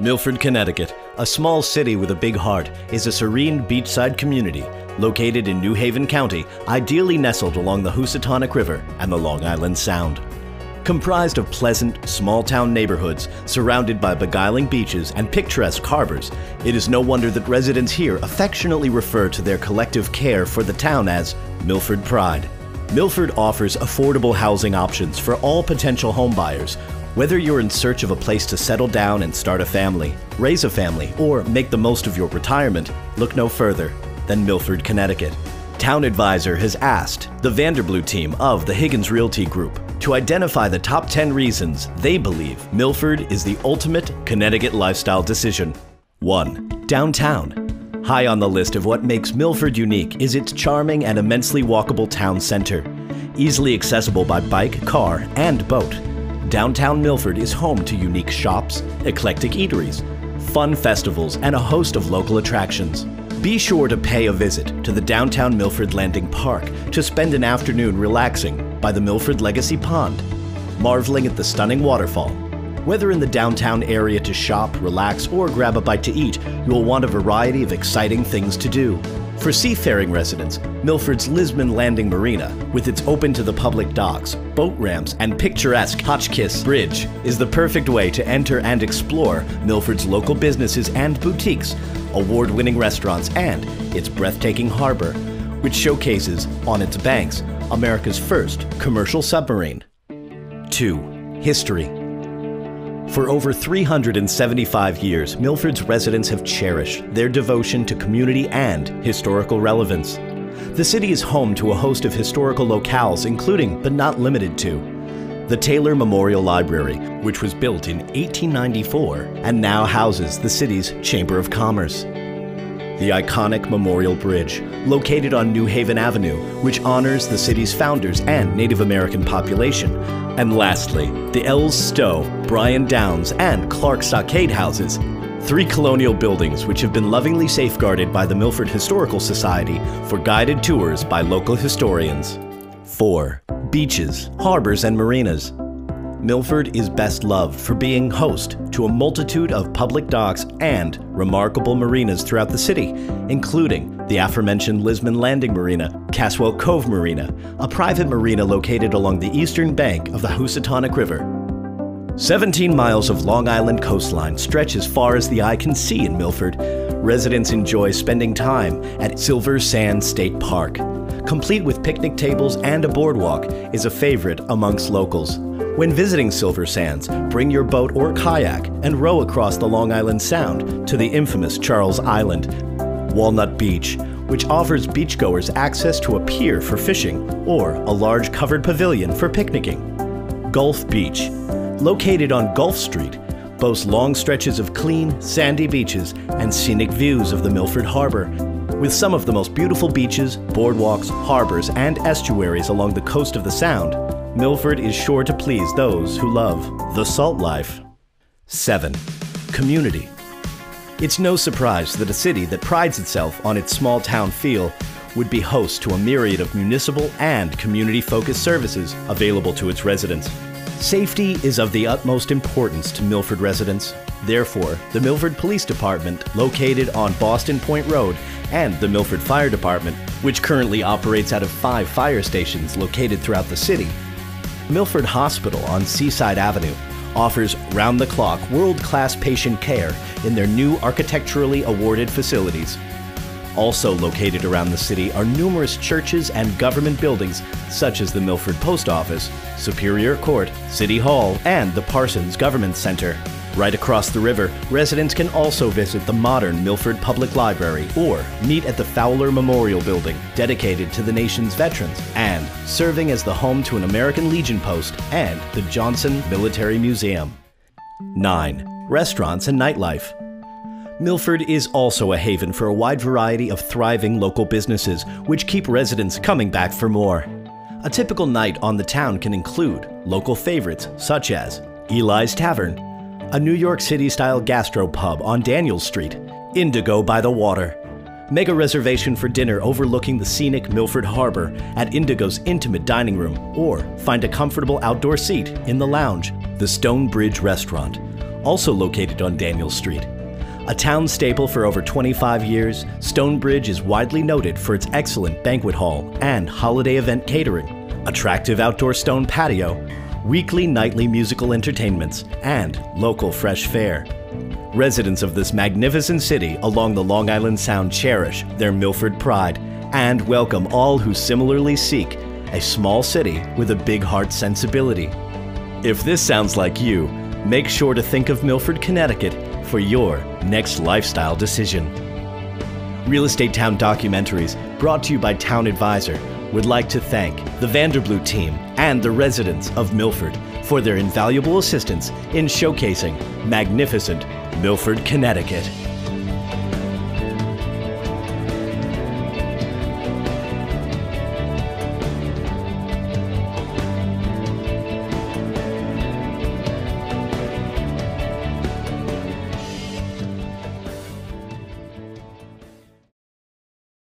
Milford, Connecticut, a small city with a big heart, is a serene beachside community located in New Haven County, ideally nestled along the Housatonic River and the Long Island Sound. Comprised of pleasant, small town neighborhoods surrounded by beguiling beaches and picturesque harbors, it is no wonder that residents here affectionately refer to their collective care for the town as Milford Pride. Milford offers affordable housing options for all potential homebuyers whether you're in search of a place to settle down and start a family, raise a family, or make the most of your retirement, look no further than Milford, Connecticut. Town Advisor has asked the Vanderblue team of the Higgins Realty Group to identify the top 10 reasons they believe Milford is the ultimate Connecticut lifestyle decision. 1. Downtown. High on the list of what makes Milford unique is its charming and immensely walkable town center, easily accessible by bike, car, and boat. Downtown Milford is home to unique shops, eclectic eateries, fun festivals, and a host of local attractions. Be sure to pay a visit to the Downtown Milford Landing Park to spend an afternoon relaxing by the Milford Legacy Pond, marveling at the stunning waterfall. Whether in the downtown area to shop, relax, or grab a bite to eat, you will want a variety of exciting things to do. For seafaring residents, Milford's Lisbon Landing Marina, with its open to the public docks, boat ramps, and picturesque Hotchkiss Bridge, is the perfect way to enter and explore Milford's local businesses and boutiques, award winning restaurants, and its breathtaking harbor, which showcases, on its banks, America's first commercial submarine. 2. History for over 375 years, Milford's residents have cherished their devotion to community and historical relevance. The city is home to a host of historical locales, including, but not limited to, the Taylor Memorial Library, which was built in 1894 and now houses the city's Chamber of Commerce. The iconic Memorial Bridge, located on New Haven Avenue, which honors the city's founders and Native American population, and lastly, the Eells Stow, Bryan Downs, and Clark Stockade houses, three colonial buildings which have been lovingly safeguarded by the Milford Historical Society for guided tours by local historians. 4. Beaches, harbors, and marinas. Milford is best loved for being host to a multitude of public docks and remarkable marinas throughout the city, including the aforementioned Lisbon Landing Marina, Caswell Cove Marina, a private marina located along the eastern bank of the Housatonic River. 17 miles of Long Island coastline stretch as far as the eye can see in Milford. Residents enjoy spending time at Silver Sands State Park. Complete with picnic tables and a boardwalk is a favorite amongst locals. When visiting Silver Sands, bring your boat or kayak and row across the Long Island Sound to the infamous Charles Island. Walnut Beach, which offers beachgoers access to a pier for fishing or a large covered pavilion for picnicking. Gulf Beach, located on Gulf Street, boasts long stretches of clean, sandy beaches and scenic views of the Milford Harbor, with some of the most beautiful beaches, boardwalks, harbors, and estuaries along the coast of the Sound. Milford is sure to please those who love the salt life. 7. Community. It's no surprise that a city that prides itself on its small town feel would be host to a myriad of municipal and community focused services available to its residents. Safety is of the utmost importance to Milford residents. Therefore, the Milford Police Department, located on Boston Post Road, and the Milford Fire Department, which currently operates out of five fire stations located throughout the city, Milford Hospital on Seaside Avenue offers round the clock world class patient care in their new architecturally awarded facilities. Also located around the city are numerous churches and government buildings such as the Milford Post Office, Superior Court, City Hall, and the Parsons Government Center. Right across the river, residents can also visit the modern Milford Public Library or meet at the Fowler Memorial Building, dedicated to the nation's veterans, and serving as the home to an American Legion post and the Johnson Military Museum. 9. Restaurants and nightlife. Milford is also a haven for a wide variety of thriving local businesses, which keep residents coming back for more. A typical night on the town can include local favorites such as Eli's Tavern, a New York City style gastropub on Daniel Street, Indigo by the Water. Make a reservation for dinner overlooking the scenic Milford Harbor at Indigo's intimate dining room, or find a comfortable outdoor seat in the lounge, the Stone Bridge Restaurant. also located on Daniel Street. A town staple for over 25 years, Stonebridge is widely noted for its excellent banquet hall and holiday event catering, attractive outdoor stone patio, weekly nightly musical entertainments, and local fresh fare. Residents of this magnificent city along the Long Island Sound cherish their Milford pride and welcome all who similarly seek a small city with a big heart sensibility. If this sounds like you, make sure to think of Milford, Connecticut for your next lifestyle decision. Real Estate Town Documentaries, brought to you by Town Advisor, would like to thank the Vanderblue team and the residents of Milford for their invaluable assistance in showcasing magnificent Milford, Connecticut.